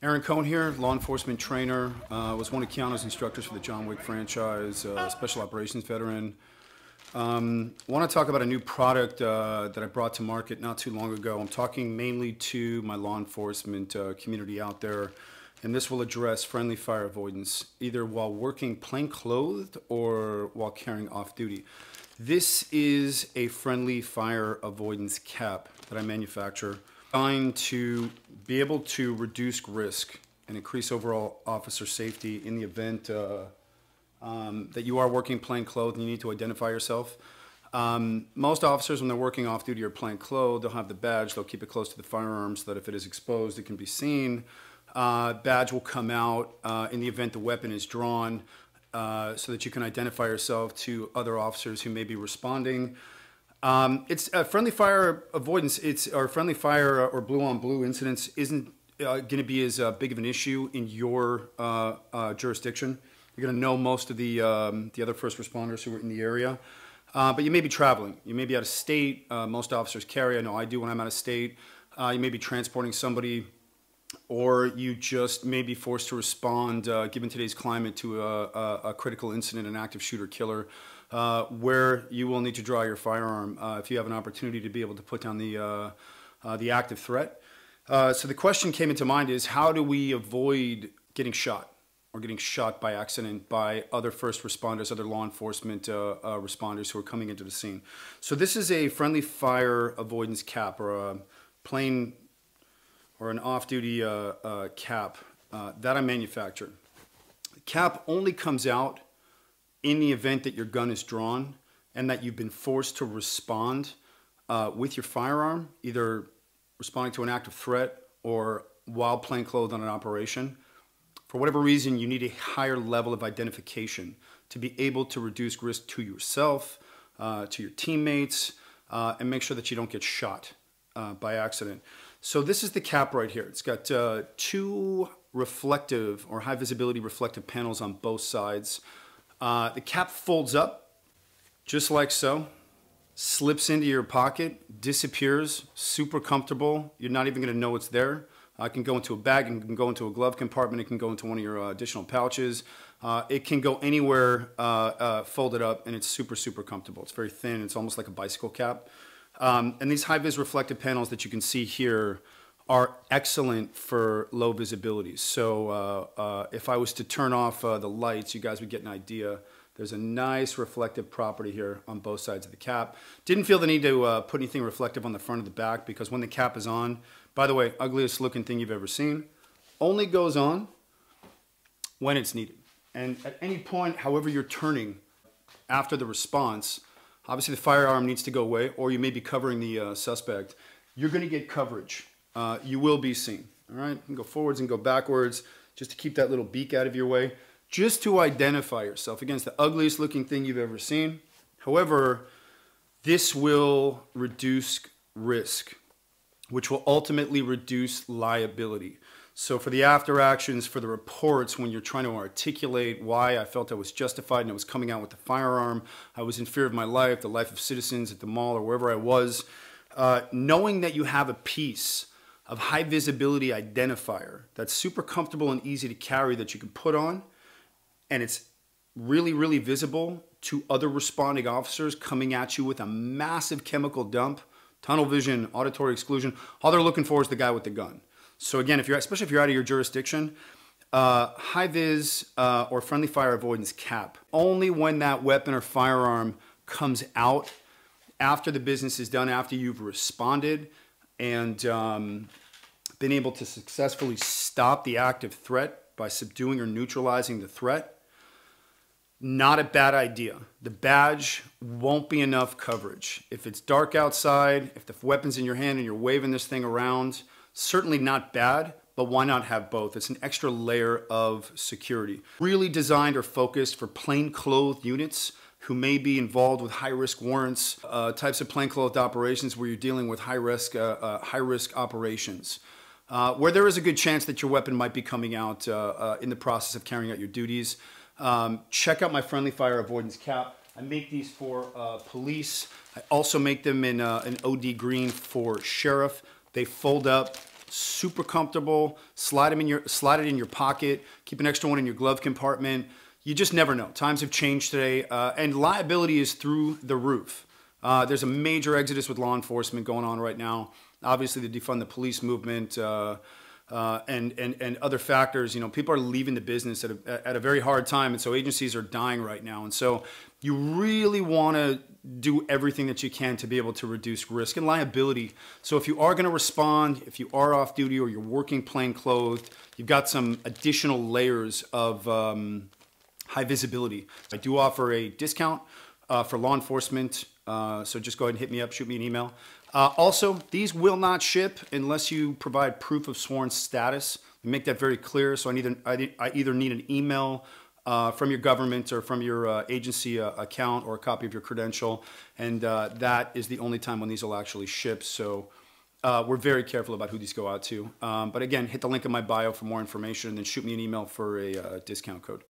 Aaron Cohen here, law enforcement trainer. Uh, was one of Keanu's instructors for the John Wick franchise, uh, special operations veteran. Um, want to talk about a new product uh, that I brought to market not too long ago. I'm talking mainly to my law enforcement uh, community out there, and this will address friendly fire avoidance either while working plain clothed or while carrying off duty. This is a friendly fire avoidance cap that I manufacture designed to be able to reduce risk and increase overall officer safety in the event uh, um, that you are working plain clothes and you need to identify yourself. Um, most officers, when they're working off duty or plain clothes, they'll have the badge. They'll keep it close to the firearm so that if it is exposed, it can be seen. Uh, badge will come out uh, in the event the weapon is drawn uh, so that you can identify yourself to other officers who may be responding. Um, it's uh, friendly fire avoidance. It's or friendly fire or blue on blue incidents isn't uh, going to be as uh, big of an issue in your uh, uh, jurisdiction. You're going to know most of the um, the other first responders who are in the area, uh, but you may be traveling. You may be out of state. most officers carry. I know I do when I'm out of state. you may be transporting somebody or you just may be forced to respond, uh, given today's climate, to a, a, a, critical incident, an active shooter killer, uh, where you will need to draw your firearm uh, if you have an opportunity to be able to put down the, uh, uh, the active threat. Uh, so the question came into mind is how do we avoid getting shot or getting shot by accident by other first responders, other law enforcement responders who are coming into the scene? So this is a friendly fire avoidance cap or a plain or an off-duty uh, uh, cap uh, that I manufacture. The cap only comes out in the event that your gun is drawn and that you've been forced to respond uh, with your firearm, either responding to an active threat or while plain clothed on an operation. For whatever reason, you need a higher level of identification to be able to reduce risk to yourself, uh, to your teammates, uh, and make sure that you don't get shot by accident. So this is the cap right here. It's got uh, two reflective or high visibility reflective panels on both sides. Uh, the cap folds up just like so, slips into your pocket, disappears, super comfortable. You're not even gonna know it's there. Uh, it can go into a bag, it can go into a glove compartment, it can go into one of your uh, additional pouches. Uh, it can go anywhere uh, uh, folded up and it's super, super comfortable. It's very thin, it's almost like a bicycle cap. Um, and these high-vis reflective panels that you can see here are excellent for low visibility. So uh, uh, if I was to turn off uh, the lights, you guys would get an idea. There's a nice reflective property here on both sides of the cap. Didn't feel the need to uh, put anything reflective on the front of the back because when the cap is on, by the way, ugliest looking thing you've ever seen, only goes on when it's needed. And at any point, however you're turning after the response, Obviously, the firearm needs to go away, or you may be covering the uh, suspect. You're going to get coverage. Uh, you will be seen. All right, go forwards and go backwards just to keep that little beak out of your way, just to identify yourself against the ugliest looking thing you've ever seen. However, this will reduce risk, which will ultimately reduce liability. So for the after actions, for the reports, when you're trying to articulate why I felt I was justified and I was coming out with the firearm, I was in fear of my life, the life of citizens at the mall or wherever I was, uh, knowing that you have a piece of high visibility identifier that's super comfortable and easy to carry that you can put on, and it's really, really visible to other responding officers coming at you with a massive chemical dump, tunnel vision, auditory exclusion. All they're looking for is the guy with the gun. So again, if you're especially if you're out of your jurisdiction, uh, high vis uh, or friendly fire avoidance cap only when that weapon or firearm comes out after the business is done, after you've responded and um, been able to successfully stop the active threat by subduing or neutralizing the threat. Not a bad idea. The badge won't be enough coverage. If it's dark outside, if the weapon's in your hand and you're waving this thing around, certainly not bad, but why not have both? It's an extra layer of security. Really designed or focused for plainclothed units who may be involved with high-risk warrants, uh, types of plainclothed operations where you're dealing with high-risk uh, uh, high-risk operations, uh, where there is a good chance that your weapon might be coming out uh, uh, in the process of carrying out your duties. Um, check out my friendly fire avoidance cap. I make these for police. I also make them in an OD green for sheriff. They fold up super comfortable. Slide them in your, slide it in your pocket. Keep an extra one in your glove compartment. You just never know. Times have changed today, uh, and liability is through the roof. Uh, there's a major exodus with law enforcement going on right now. Obviously, the defund the police movement. Uh, uh, and, and, and other factors, you know, people are leaving the business at a, at a very hard time. And so agencies are dying right now. And so you really want to do everything that you can to be able to reduce risk and liability. So if you are going to respond, if you are off duty or you're working plain clothed, you've got some additional layers of um, high visibility. I do offer a discount uh, for law enforcement. Uh, so just go ahead and hit me up, shoot me an email. Uh, also, these will not ship unless you provide proof of sworn status. We make that very clear. So I, need an, I, I either need an email uh, from your government or from your uh, agency uh, account or a copy of your credential, and uh, that is the only time when these will actually ship. So uh, we're very careful about who these go out to. Um, but again, hit the link in my bio for more information, and then shoot me an email for a discount code.